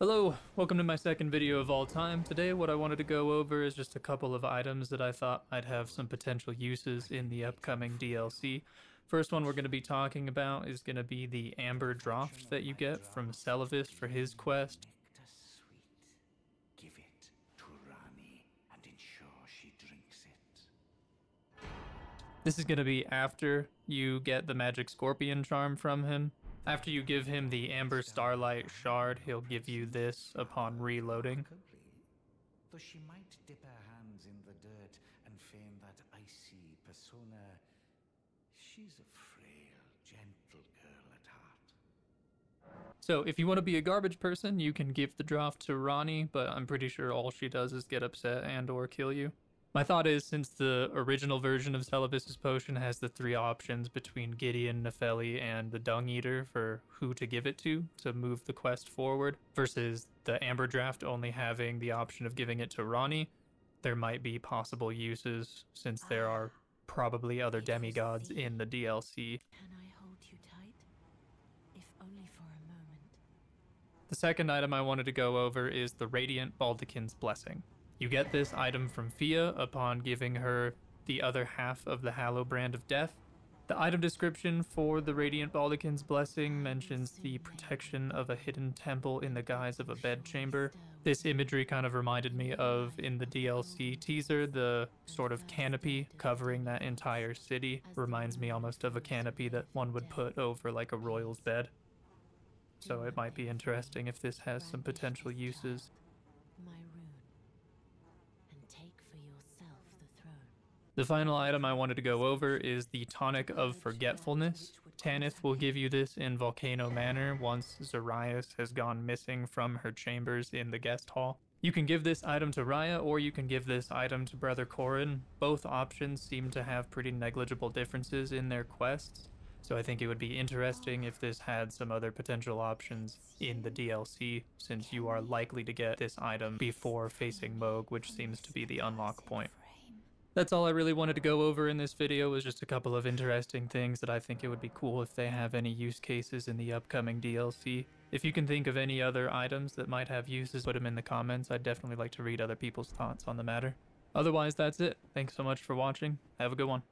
Hello, welcome to my second video of all time. Today what I wanted to go over is just a couple of items that I thought might have some potential uses in the upcoming DLC. First one we're going to be talking about is going to be the Amber Draught that you get from Seluvis for his quest. Sweet. Give it to Ranni and ensure she drinks it. This is going to be after you get the Magic Scorpion charm from him. After you give him the Amber Starlight Shard, he'll give you this upon reloading. Though she might dip her hands in the dirt and feign that icy persona, she's a frail, gentle girl at heart. So if you want to be a garbage person, you can give the draft to Ranni, but I'm pretty sure all she does is get upset and or kill you. My thought is since the original version of Seluvis's potion has the three options between Gideon, Nefeli, and the Dung Eater for who to give it to to move the quest forward, versus the Amber Draught only having the option of giving it to Ranni, there might be possible uses since there are probably other demigods in the DLC. Can I hold you tight? If only for a moment. The second item I wanted to go over is the Radiant Baldachin's Blessing. You get this item from Fia upon giving her the other half of the Hallow Brand of Death. The item description for the Radiant Baldachin's Blessing mentions the protection of a hidden temple in the guise of a bedchamber. This imagery kind of reminded me of in the DLC teaser, the sort of canopy covering that entire city. Reminds me almost of a canopy that one would put over like a royal's bed. So it might be interesting if this has some potential uses. My rune. And take for yourself the throne. The final item I wanted to go over is the Tonic of Forgetfulness. Tanith will give you this in Volcano Manor once Zorayas has gone missing from her chambers in the guest hall. You can give this item to Rya or you can give this item to Brother Corhyn. Both options seem to have pretty negligible differences in their quests, so I think it would be interesting if this had some other potential options in the DLC, since you are likely to get this item before facing Mohg, which seems to be the unlock point. That's all I really wanted to go over in this video was just a couple of interesting things that I think it would be cool if they have any use cases in the upcoming DLC. If you can think of any other items that might have uses, put them in the comments. I'd definitely like to read other people's thoughts on the matter. Otherwise, that's it. Thanks so much for watching. Have a good one.